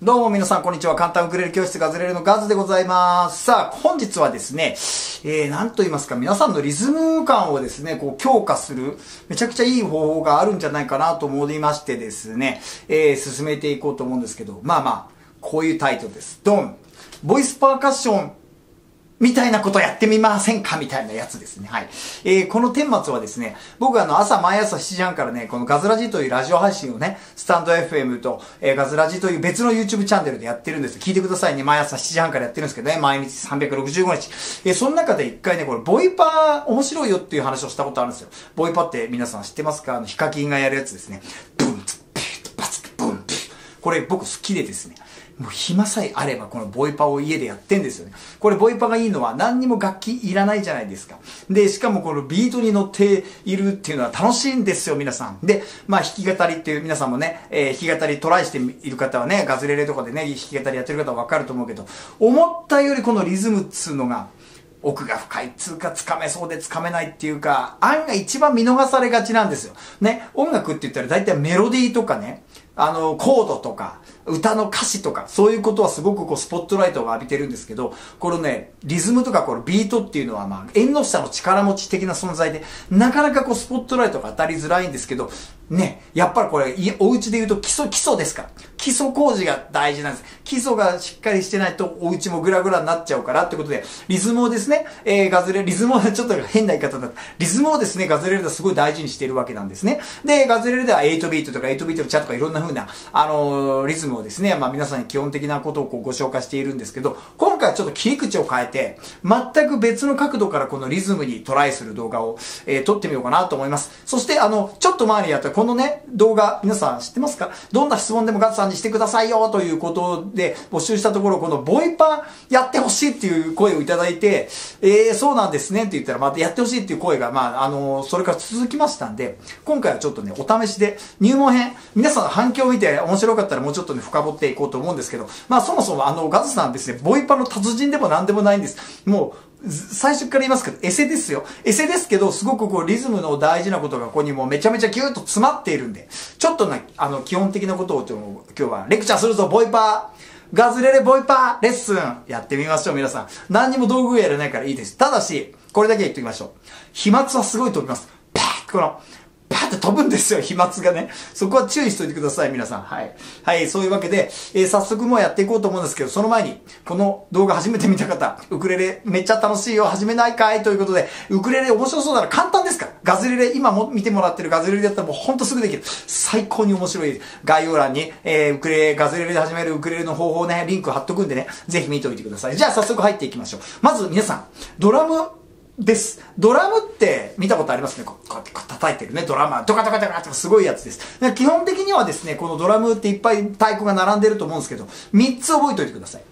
どうも皆さんこんにちは。簡単ウクレレ教室ガズレレのガズでございます。さあ、本日はですね、えー、なんと言いますか、皆さんのリズム感をですね、こう強化する、めちゃくちゃいい方法があるんじゃないかなと思いましてですね、えー、進めていこうと思うんですけど、まあまあ、こういうタイトルです。ドンボイスパーカッションみたいなことやってみませんか？みたいなやつですね。はい。えー、この顛末はですね、僕あの朝毎朝7時半からね、このガズラジというラジオ配信をね、スタンド FM と、えー、ガズラジという別の YouTube チャンネルでやってるんです。聞いてくださいね。毎朝7時半からやってるんですけどね、毎日365日。えー、その中で一回ね、これ、ボイパー面白いよっていう話をしたことあるんですよ。ボイパーって皆さん知ってますか？あの、ヒカキンがやるやつですね。ブン、ツッ、ピー、バツ、ブン、ピー。これ僕好きでですね。もう暇さえあればこのボイパを家でやってんですよね。これボイパがいいのは何にも楽器いらないじゃないですか。で、しかもこのビートに乗っているっていうのは楽しいんですよ、皆さん。で、まあ弾き語りっていう皆さんもね、えー、弾き語りトライしている方はね、ガズレレとかでね、弾き語りやってる方はわかると思うけど、思ったよりこのリズムっつうのが、奥が深いっつうか、つかめそうでつかめないっていうか、案が一番見逃されがちなんですよ。ね、音楽って言ったら大体メロディーとかね、あの、コードとか、歌の歌詞とか、そういうことはすごくこう、スポットライトを浴びてるんですけど、このね、リズムとかこのビートっていうのは、まあ、縁の下の力持ち的な存在で、なかなかこう、スポットライトが当たりづらいんですけど、ね、やっぱりこれ、お家で言うと基礎、基礎ですから。基礎工事が大事なんです。基礎がしっかりしてないと、お家もグラグラになっちゃうからってことで、リズムをですね、えー、ガズレ、リズムをちょっと変な言い方だった。リズムをですね、ガズレレですごい大事にしているわけなんですね。で、ガズレレでは8ビートとか8ビートのチャとかいろんな風な、あのー、リズムをですね、まあ皆さんに基本的なことをこうご紹介しているんですけど、今回はちょっと切り口を変えて、全く別の角度からこのリズムにトライする動画を、えー、撮ってみようかなと思います。そして、あの、ちょっと前にやったこのね、動画、皆さん知ってますか？どんな質問でもガズさんにしてくださいよということで募集したところ、このボイパやってほしいっていう声をいただいて、えー、そうなんですねって言ったら、またやってほしいっていう声が、まあ、あのー、それから続きましたんで、今回はちょっとね、お試しで入門編、皆さんの反響を見て面白かったらもうちょっとね、深掘っていこうと思うんですけど、まあそもそもあの、ガズさんですね、ボイパの達人でも何でもないんです。もう、最初から言いますけど、エセですよ。エセですけど、すごくこう、リズムの大事なことがここにもうめちゃめちゃギューッと詰まっているんで、ちょっとね、あの、基本的なことを今日はレクチャーするぞ、ボイパー。ガズレレボイパーレッスンやってみましょう、皆さん。何にも道具やらないからいいです。ただし、これだけ言っておきましょう。飛沫はすごい飛びます。パーこの、ーって飛ぶんですよ、飛沫がね。そこは注意しといてください、皆さん。はい。はい、そういうわけで、えー、早速もうやっていこうと思うんですけど、その前に、この動画初めて見た方、ウクレレめっちゃ楽しいよ、始めないかい？ということで、ウクレレ面白そうなら簡単ですか？ら。ガズレレ、今も見てもらってるガズレレだったらもうほんとすぐできる。最高に面白い。概要欄に、えー、ウクレレ、ガズレレで始めるウクレレの方法ね、リンク貼っとくんでね、ぜひ見ておいてください。じゃあ早速入っていきましょう。まず皆さん、ドラムです。ドラムって見たことありますね。こうやって叩いてるね、ドラマー。ドカドカドカとかすごいやつです。基本的にはですね、このドラムっていっぱい太鼓が並んでると思うんですけど、3つ覚えておいてください。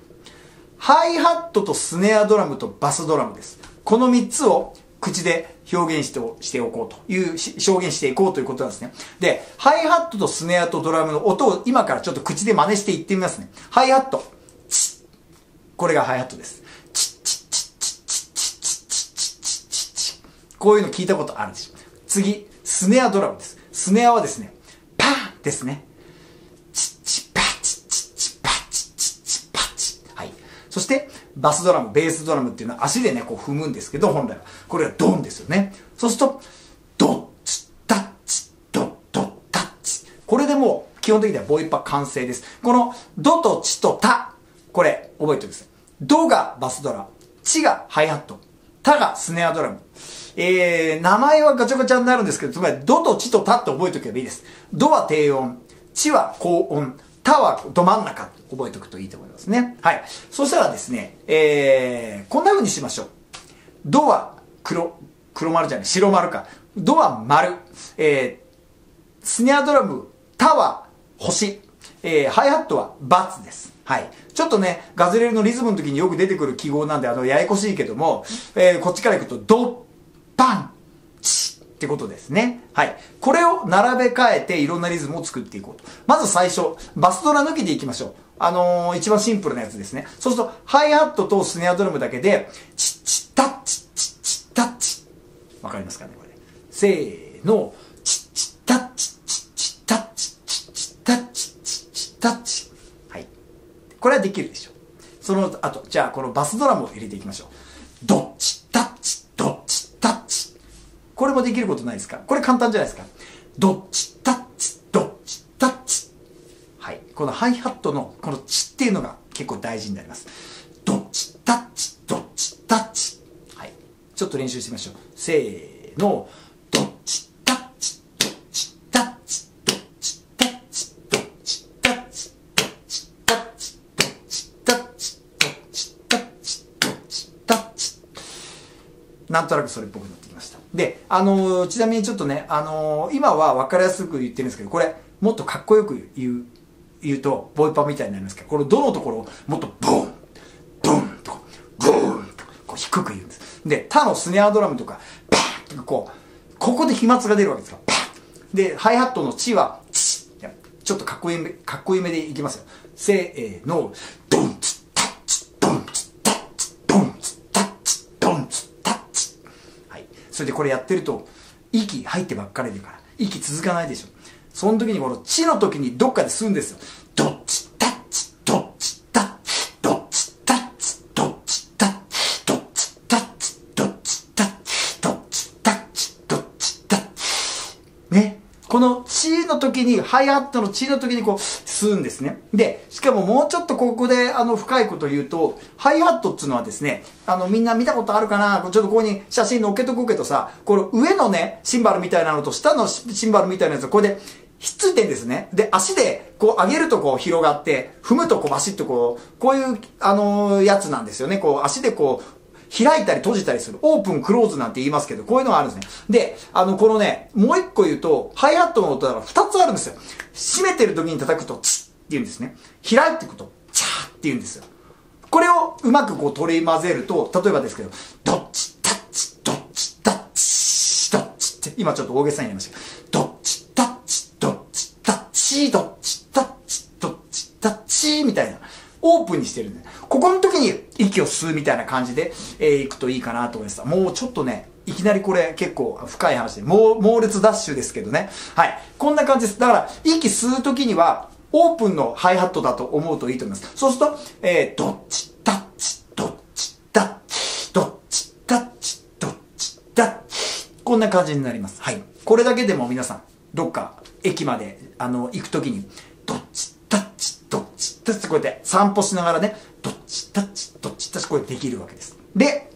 ハイハットとスネアドラムとバスドラムです。この3つを口で表現してしておこうという、表現していこうということなんですね。で、ハイハットとスネアとドラムの音を今からちょっと口で真似していってみますね。ハイハット。これがハイハットです。こういうの聞いたことあるでしょ。次、スネアドラムです。スネアはですね、パーですね。チッチパチッチッチパチッチッチパチはい。そして、バスドラム、ベースドラムっていうのは足でね、こう踏むんですけど、本来は。これはドンですよね。そうすると、ドッチ、タッチ、ドッドッタッチ。これでもう、基本的にはボイパ完成です。この、ドとチとタ。これ、覚えておいてください。ドがバスドラム、チがハイハット、タがスネアドラム。えー、名前はガチャガチャになるんですけど、つまり、ドとチとタって覚えておけばいいです。ドは低音、チは高音、タはど真ん中覚えておくといいと思いますね。はい。そしたらですね、えー、こんな風にしましょう。ドは黒、黒丸じゃない、白丸か。ドは丸。えー、スネアドラム、タは星。えー、ハイハットはバツです。はい。ちょっとね、ガズレレのリズムの時によく出てくる記号なんで、あの、ややこしいけども、えー、こっちから行くと、ド、パンチってことですね。はい。これを並べ替えていろんなリズムを作っていこうと。まず最初、バスドラ抜きでいきましょう。あのー、一番シンプルなやつですね。そうすると、ハイハットとスネアドラムだけで、チッチッタッチッチッチッタッチ。わかりますかねこれ。せーの、チッチッタッチッチッチッタッチッチッチッタッチッチッチッタッチ。はい。これはできるでしょう。その後、じゃあこのバスドラムを入れていきましょう。ドッチ、タッチ、ドッチ、タッチ。これもできることないですか？これ簡単じゃないですか？ドッチ、タッチ、ドッチ、タッチ。はい。このハイハットのこのチっていうのが結構大事になります。ドッチ、タッチ、ドッチ、タッチ。はい。ちょっと練習してみましょう。せーの。ドッチ、タッチ、ドッチ、タッチ、ドッチ、タッチ、ドッチ、タッチ、ドッチ、タッチ、ドッチ、タッチ、ドッチ、タッチ、ドッチ、タッチ。なんとなくそれっぽくなってきました。で、あのー、ちなみにちょっとね、あのー、今は分かりやすく言ってるんですけど、これ、もっとかっこよく言う、言うと、ボイパみたいになりますけど、これどのところをもっとボン、ボンと、ブーンと、こう低く言うんです。で、他のスネアドラムとか、パーンとかこう、ここで飛沫が出るわけですよ。パーンで、ハイハットのチは、チちょっとかっこいいめ、かっこいいめでいきますよ。せーの、ドンそれでこれやってると、息入ってばっかりでから、息続かないでしょ。その時にこの地の時にどっかで吸うんですよ。どっち、タッチ、どっち、タッチ、どっち、タッチ、どっち、タッチ、どっち、タッチ、どっち、タッチ、どっち、タッチ、どっち、タッチ。ね。この地の時に、ハイハットの地の時にこう、吸うんですね。で、しかももうちょっとここで、あの、深いこと言うと、ハイハットっていうのはですね、あの、みんな見たことあるかな？ちょっとここに写真載っけとくけどさ、この上のね、シンバルみたいなのと下のシンバルみたいなやつ、これで、ひっついてんですね。で、足でこう上げるとこう広がって、踏むとこうバシッとこう、こういう、あのー、やつなんですよね。こう足でこう、開いたり閉じたりする。オープン、クローズなんて言いますけど、こういうのがあるんですね。で、あの、このね、もう一個言うと、ハイハットの音だから二つあるんですよ。閉めてる時に叩くと、チッって言うんですね。開いていくと、チャーって言うんですよ。これをうまくこう取り混ぜると、例えばですけど、ドッチ、タッチ、ドッチ、タッチ、ドッチって、今ちょっと大げさになりましたけど、ドッチ、どっち、タッチどっち、タッチどっち、どっち、みたいな。オープンにしてるんで、ここの時に息を吸うみたいな感じで、えー、行くといいかなと思います。もうちょっとね、いきなりこれ結構深い話で、猛烈ダッシュですけどね。はい。こんな感じです。だから、息吸う時には、オープンのハイハットだと思うといいと思います。そうすると、えー、どっち、タッチ、どっち、タッチ、どっち、タッチ、どっち、タッチ。こんな感じになります。はい。これだけでも皆さん、どっか駅まで、あの、行くときに、タッチ、こうやって散歩しながらね、どっち、タッチ、どっち、タッチ、これできるわけです。で、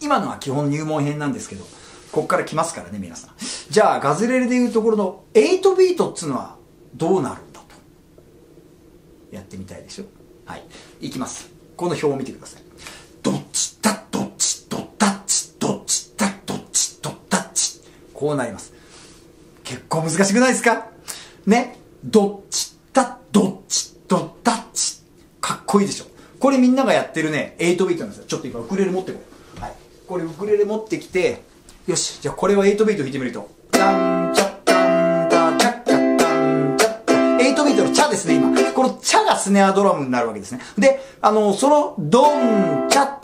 今のは基本入門編なんですけど、こっから来ますからね、皆さん。じゃあ、ガズレレでいうところの8ビートっつうのはどうなるんだと。やってみたいでしょ？はい。いきます。この表を見てください。どっち、タッ、どっち、どっタッチ、どっち、タッ、どっち、どっタッチ。こうなります。結構難しくないですかね。どっちだ、どっち、どっタッチ。かっこいいでしょ。これみんながやってるね、8ビートなんですよ。ちょっと今ウクレレ持ってこう。はい。これウクレレ持ってきて、よし、じゃあこれを8ビート弾いてみると。ダン、チャッタン、タ、チャッカタン、チャッタ。8ビートのチャですね、今。このチャがスネアドラムになるわけですね。で、あの、その、ドン、チャッ、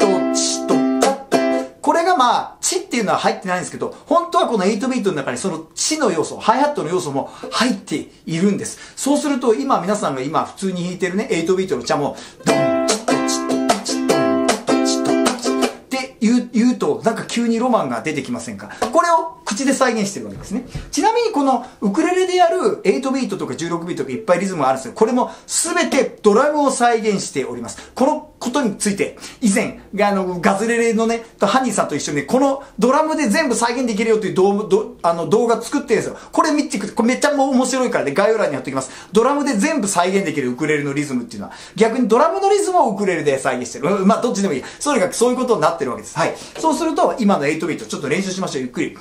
まあ、チっていうのは入ってないんですけど、本当はこの8ビートの中にそのチの要素、ハイハットの要素も入っているんです。そうすると、今皆さんが今普通に弾いてるね、8ビートのチャも、ドン、チッとチッとチッ、ドン、チッとチッとチッって言う、言うと、なんか急にロマンが出てきませんか？これを口で再現してるわけですね。ちなみにこのウクレレでやる8ビートとか16ビートとかいっぱいリズムがあるんですよ。これも全てドラムを再現しております。このことについて、以前、あの、ガズレレのね、とハニーさんと一緒にね、このドラムで全部再現できるよという動どあの動画作ってるんですよ。これ見てくれ、これめっちゃ面白いからね、概要欄に貼っておきます。ドラムで全部再現できるウクレレのリズムっていうのは、逆にドラムのリズムをウクレレで再現してる。まあ、どっちでもいい。とにかくそういうことになってるわけです。はい。そうすると、今の8ビート、ちょっと練習しましょう、ゆっくり。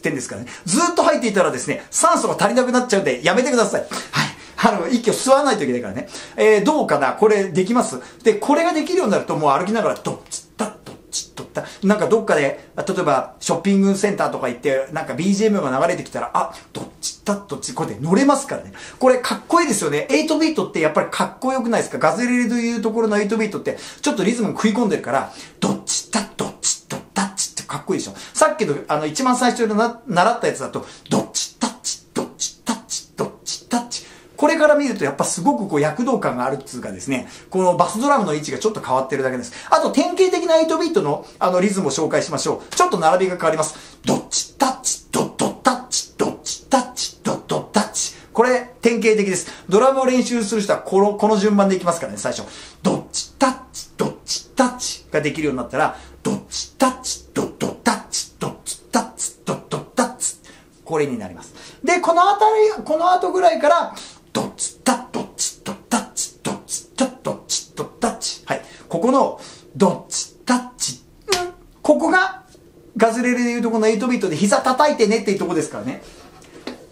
ってんですからね。ずっと吐いていたらですね、酸素が足りなくなっちゃうんで、やめてください。はい。あの、息を吸わないといけないからね。えー、どうかな？これできます？で、これができるようになるともう歩きながら、どっちだ、どっち？だ、とった。なんかどっかで、例えばショッピングセンターとか行って、なんか BGM が流れてきたら、あ、どっちだ？どっち？こうやって乗れますからね。これかっこいいですよね。8ビートってやっぱりかっこよくないですか？ガズレレというところの8ビートって、ちょっとリズム食い込んでるから、どっちだ？どっちどっち？かっこいいでしょ。さっきの、あの、一番最初に習ったやつだと、どっちタッチ、どっちタッチ、どっちタッチ。これから見るとやっぱすごくこう躍動感があるっつうかですね、このバスドラムの位置がちょっと変わってるだけです。あと典型的な8ビートのあのリズムを紹介しましょう。ちょっと並びが変わります。どっちタッチ、ドッドタッチ、ドッチタッチ、ドッドタッチ。これ典型的です。ドラムを練習する人はこの、この順番でいきますからね、最初。どっちタッチ、どっちタッチができるようになったら、どっちタッチ、これになります。で、このあたり、この後ぐらいから、ドッチタッドッチドッタッチドッチタッドッチドッタッチ。はい。ここの、ドッチタッチ。んここが、ガズレレでいうとこの8ビートで膝叩いてねっていうとこですからね。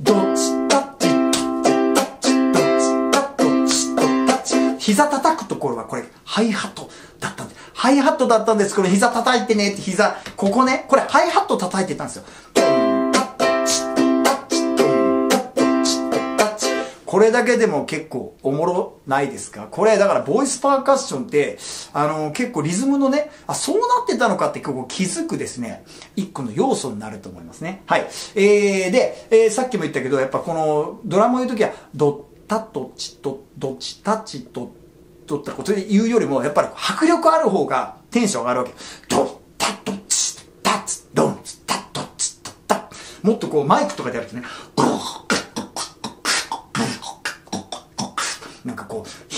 ドッチタッチ、ドッタッチ、ドッチタッドッチドッタッチ。膝叩くところはこれ、ハイハットだったんです、ハイハットだったんです。これ膝叩いてねって膝、ここね、これハイハット叩いてたんですよ。これだけでも結構おもろないですか？これだからボイスパーカッションって、あの結構リズムのね、あ、そうなってたのかって結構気づくですね、一個の要素になると思いますね。はい。えー、で、えー、さっきも言ったけど、やっぱこのドラムを言うときは、ドッタトチトドチタチトドってことで言うよりも、やっぱり迫力ある方がテンション上がるわけ。ドッタトチッタツドンタットチッタッもっとこうマイクとかでやるとね、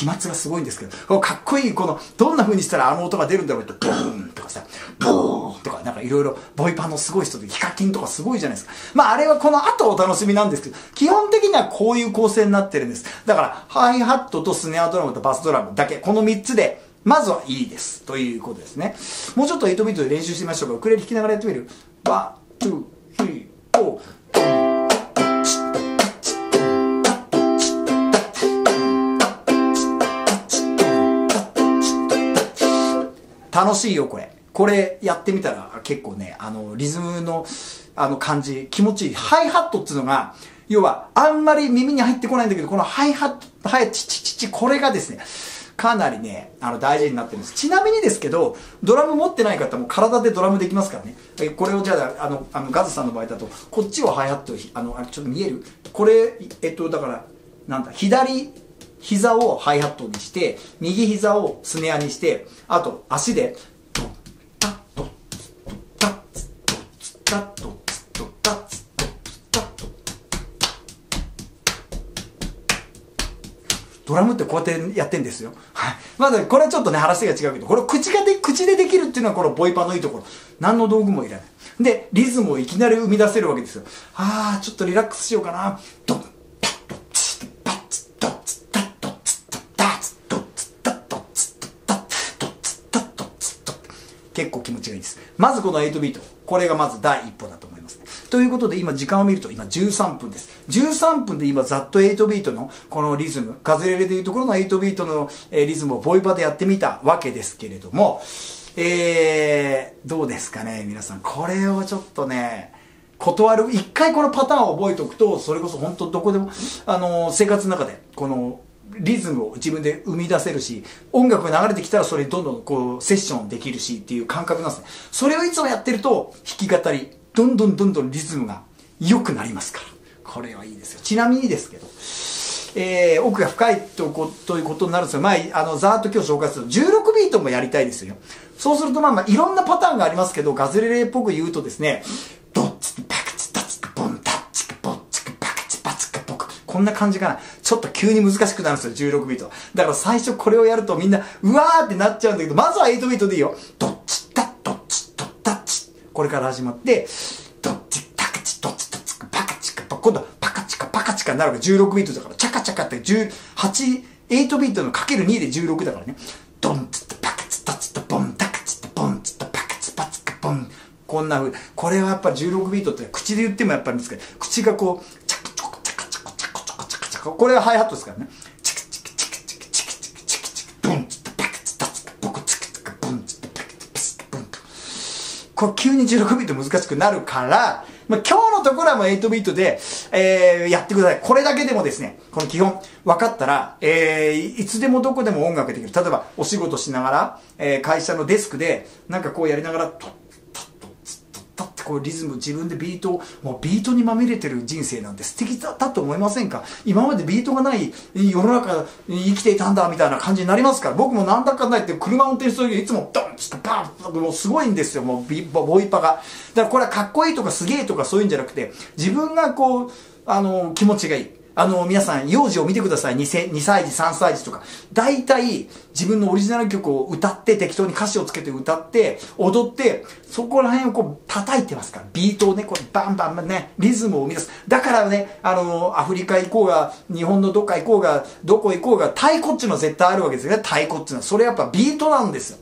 飛沫がすごいんですけど、かっこいい、この、どんな風にしたらあの音が出るんだろうって、ブーンとかさ、ブーンとか、なんかいろいろ、ボイパンのすごい人で、ヒカキンとかすごいじゃないですか。まあ、あれはこの後お楽しみなんですけど、基本的にはこういう構成になってるんです。だから、ハイハットとスネアドラムとバスドラムだけ、この3つで、まずはいいです。ということですね。もうちょっと8ビートで練習してみましょうか。ウクレレ弾きながらやってみる。1、2、3、4。楽しいよ、これ。これやってみたら結構ね、あの、リズムの、あの感じ、気持ちいい。ハイハットっていうのが、要は、あんまり耳に入ってこないんだけど、このハイハット、ハイ、チチチチ、これがですね、かなりね、あの、大事になってるんです。ちなみにですけど、ドラム持ってない方も体でドラムできますからね。これをじゃあ、あの、あのガズさんの場合だと、こっちをハイハット、あの、あれちょっと見える？これ、えっと、だから、なんだ、左、膝をハイハットにして、右膝をスネアにして、あと足で、ドッタッドッタッツッツタッドッツドッタッツドッタッドドラムってこうやってやってんですよ。はい。まず、これはちょっとね、話が違うけど、これ口がで、口でできるっていうのはこのボイパのいいところ。何の道具もいらない。で、リズムをいきなり生み出せるわけですよ。あー、ちょっとリラックスしようかな。ドン結構気持ちがいいです。まずこの8ビート。これがまず第一歩だと思います、ということで今時間を見ると今13分です。13分で今ざっと8ビートのこのリズム、カズレレでいうところの8ビートのリズムをボイパでやってみたわけですけれども、えー、どうですかね皆さん。これをちょっとね、断る、一回このパターンを覚えておくと、それこそ本当どこでも、あの、生活の中で、この、リズムを自分で生み出せるし、音楽が流れてきたらそれどんどんこうセッションできるしっていう感覚なんですね。それをいつもやってると弾き語り、どんどんどんどんリズムが良くなりますから。これはいいですよ。ちなみにですけど、えー、奥が深いとこということになるんですよ。前、あの、ざーっと今日紹介すると、16ビートもやりたいですよ。そうするとまあまあ、いろんなパターンがありますけど、ガズレレっぽく言うとですね、んな感じかな。ちょっと急に難しくなるんですよ、16ビート。だから最初これをやるとみんな、うわーってなっちゃうんだけど、まずは8ビートでいいよ。ドッチタッ、ドッチ、ドッタッチ。これから始まって、ドッチ、タカチ、ドッチ、ドッチ、パカチカ、今度はパカチカ、パカチカになるから16ビートだから、チャカチャカって18、8ビートのかける2で16だからね。ドンツッパカツ、ドツッボン、タカチボンツッパカツ、パツカボン。こんな風これはやっぱ16ビートって口で言ってもやっぱり難しい。口がこう、これがハイハットですからね。チクチクチクチクチクチクチクチクブンツッパクツタツボコチクチクブンツッパクツパスブンと。これ急に16ビート難しくなるから、まあ、今日のところはもう8ビートで、えー、やってください。これだけでもですね、この基本分かったら、えー、いつでもどこでも音楽できる。例えば、お仕事しながら、えー、会社のデスクで、なんかこうやりながら、とこうリズム自分でビートもうビートにまみれてる人生なんて素敵だったと思いませんか？今までビートがない世の中に生きていたんだみたいな感じになりますから。僕もなんだかんだ言って車運転する時いつもドンチとバンもうすごいんですよ。もうビボイパが。だからこれはかっこいいとかすげえとかそういうんじゃなくて自分がこうあの気持ちがいい。あの、皆さん、幼児を見てください。2, 歳児、3歳児とか。大体、自分のオリジナル曲を歌って、適当に歌詞をつけて歌って、踊って、そこら辺をこう、叩いてますから。ビートをね、こう、バンバンね、リズムを生み出す。だからね、あの、アフリカ行こうが、日本のどっか行こうが、どこ行こうが、太鼓っていうのは絶対あるわけですよね。太鼓っていうのは。それやっぱビートなんですよ。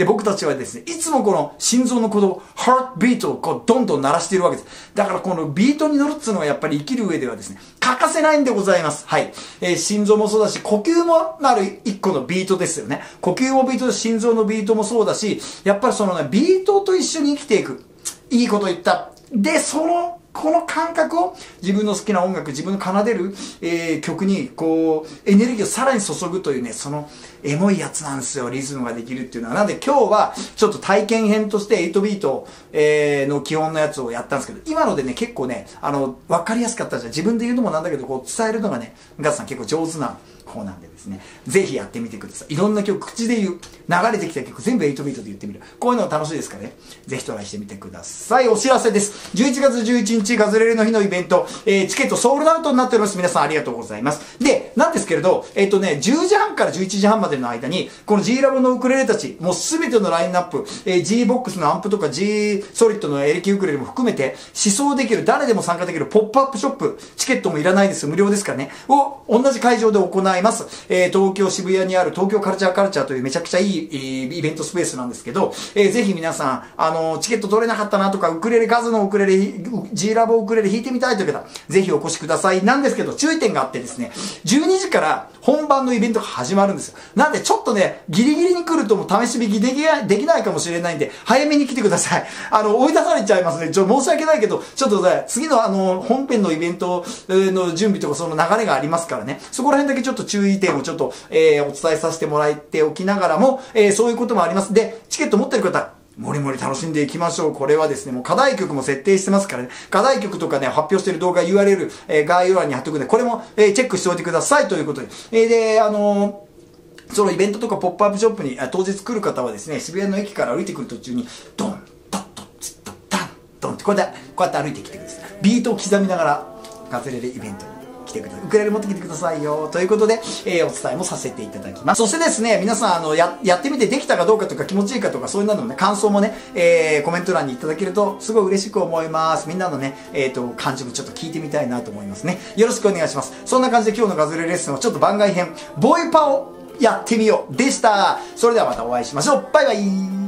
で、僕たちはですね、いつもこの心臓の鼓動、ハートビートをこう、どんどん鳴らしているわけです。だからこのビートに乗るっていうのはやっぱり生きる上ではですね、欠かせないんでございます。はい。えー、心臓もそうだし、呼吸もなる一個のビートですよね。呼吸もビートで心臓のビートもそうだし、やっぱりそのね、ビートと一緒に生きていく。いいこと言った。で、そのこの感覚を自分の好きな音楽、自分の奏でる、えー、曲に、こう、エネルギーをさらに注ぐというね、その、エモいやつなんですよ、リズムができるっていうのは。なんで今日は、ちょっと体験編として8ビート、えー、の基本のやつをやったんですけど、今のでね、結構ね、あの、わかりやすかったじゃん。自分で言うのもなんだけど、こう、伝えるのがね、ガッツさん結構上手な方なんでですね、ぜひやってみてください。いろんな曲、口で言う、流れてきた曲、全部8ビートで言ってみる。こういうの楽しいですかね。ぜひトライしてみてください。お知らせです。11月11日、ガズレレの日のイベント、えー、チケット sold out になっております。皆さんありがとうございます。で、なんですけれど、えっ、ー、とね、10時半から11時半までの間に、この G ラボのウクレレたち、もうすべてのラインナップ、えー、G ボックスのアンプとか G ソリッドのエレキウクレレも含めて、思想できる、誰でも参加できるポップアップショップ、チケットもいらないです。無料ですからね。を、同じ会場で行います。えー、東京渋谷にある東京カルチャーカルチャーというめちゃくちゃいい、イベントスペースなんですけど、えー、ぜひ皆さん、あの、チケット取れなかったなとか、ウクレレ、ガズのウクレレ、G ラボウクレレ弾いてみたいという方、ぜひお越しください。なんですけど、注意点があってですね、12時から本番のイベントが始まるんですよ。なんでちょっとね、ギリギリに来るともう試し引きでき、できないかもしれないんで、早めに来てください。あの、追い出されちゃいますね。ちょ、申し訳ないけど、ちょっとね、次のあの、本編のイベントの準備とかその流れがありますからね、そこら辺だけちょっと注意点をちょっと、えー、お伝えさせてもらっておきながらも、えー、そういうこともあります。で、チケット持ってる方、もりもり楽しんでいきましょう。これはですね、もう課題曲も設定してますからね。課題曲とかね、発表してる動画 URL、えー、概要欄に貼っておくんで、これも、えー、チェックしておいてくださいということで。えー、で、あのー、そのイベントとかポップアップショップに当日来る方はですね、渋谷の駅から歩いてくる途中に、ドン、タット、ツッタッタン、ドンってこうやって、こうやって歩いてきてください。ビートを刻みながら、ガズレレイベントに来てください。ウクレレ持ってきてくださいよ。ということで、えー、お伝えもさせていただきます。そしてですね、皆さん、あの、や、やってみてできたかどうかとか気持ちいいかとか、そういうののね、感想もね、えー、コメント欄にいただけると、すごい嬉しく思います。みんなのね、えっ、ー、と、感じもちょっと聞いてみたいなと思いますね。よろしくお願いします。そんな感じで今日のガズレレッスンはちょっと番外編、ボイパをやってみようでした。それではまたお会いしましょう。バイバイ